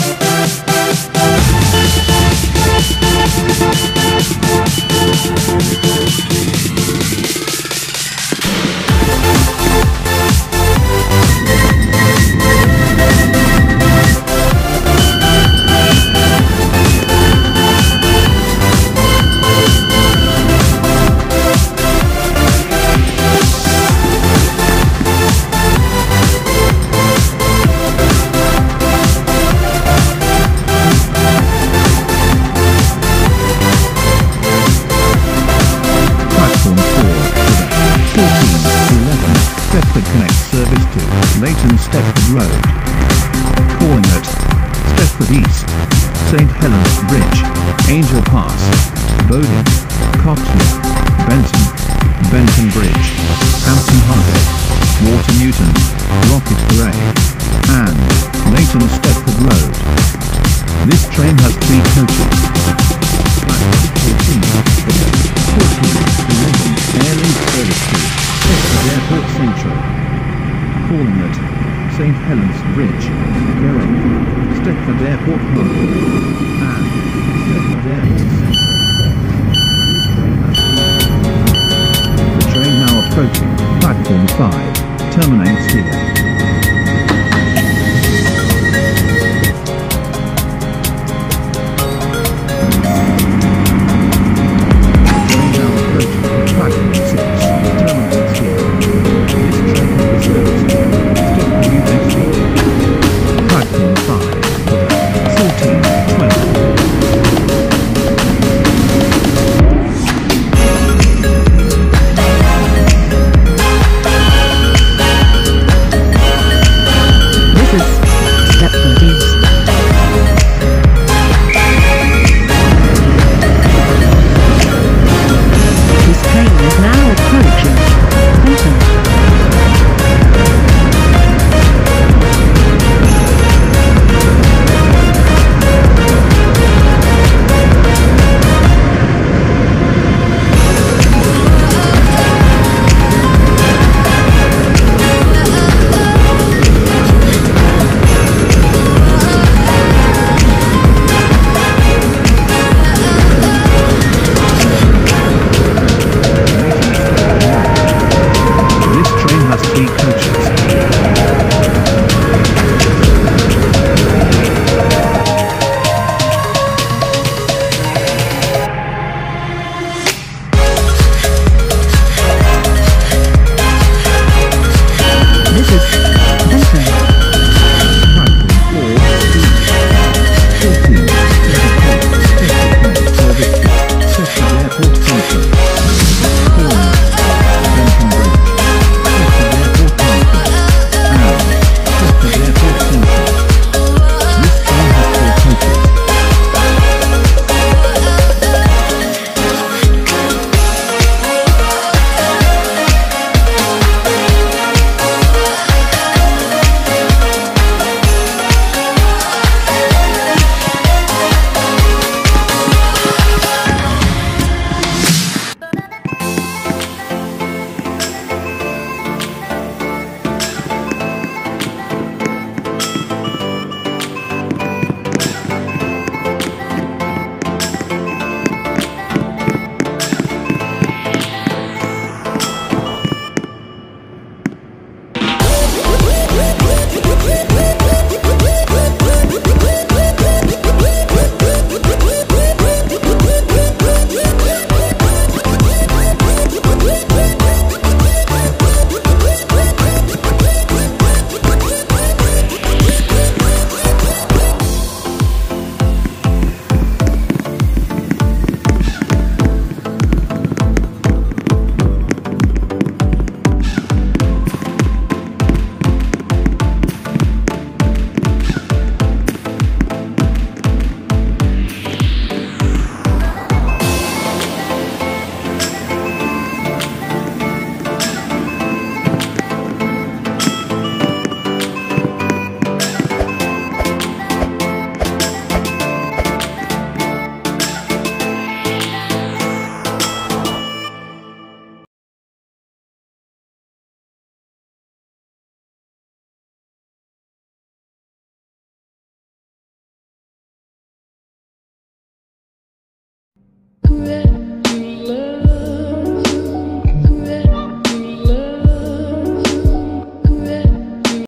Platform Stepford Road. At Stepford East, St Helens Bridge, Angel Pass, Bowden, Coxley, Benton, Benton Bridge, Hampton Hargate, Water Newton, Rocket Parade, and Leighton Stepford Road. This train has three coaches. Platform 14, 14, 11, Airlink Service Stepford Airport Central. At St Helens Bridge, going Stepford Airport Harbour, and Stepford Airport The train now approaching platform 5 terminates here.